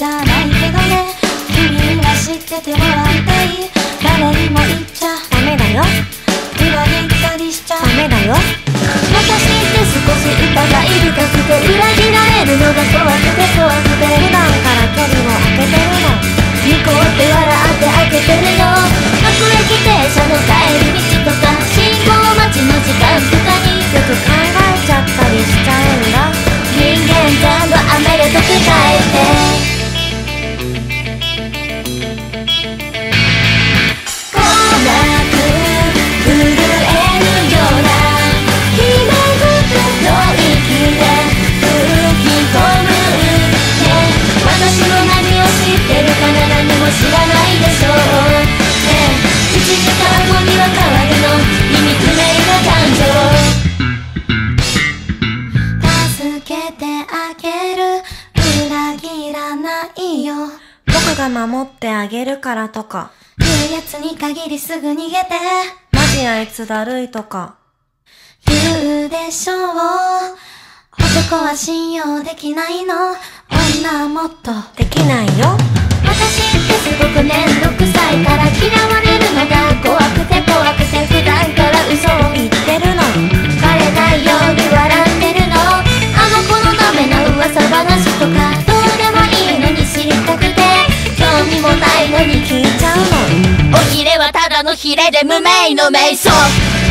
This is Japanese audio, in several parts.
じゃないけどね。君は知ってても守ってあげるからとか。言うやつに限りすぐ逃げて。マジあいつだるいとか。言うでしょう。男は信用できないの。女はもっとできないよ。私ってすごく面倒くさいからのヒレで無名の瞑想。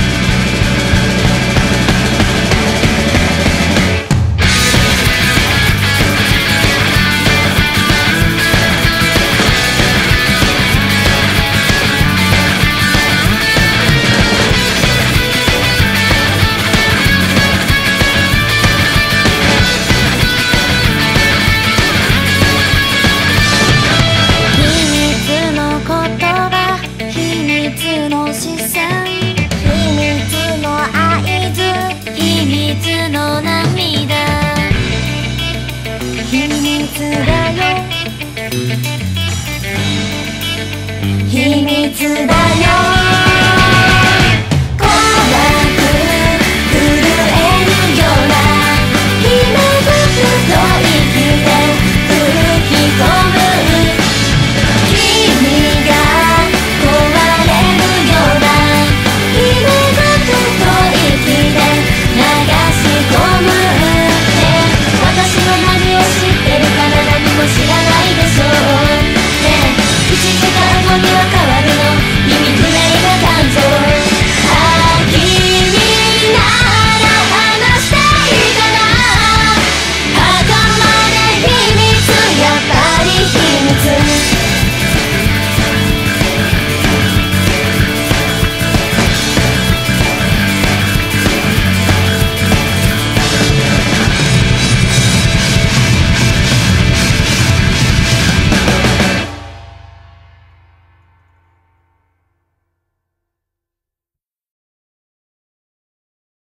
秘密だよ。秘密だよ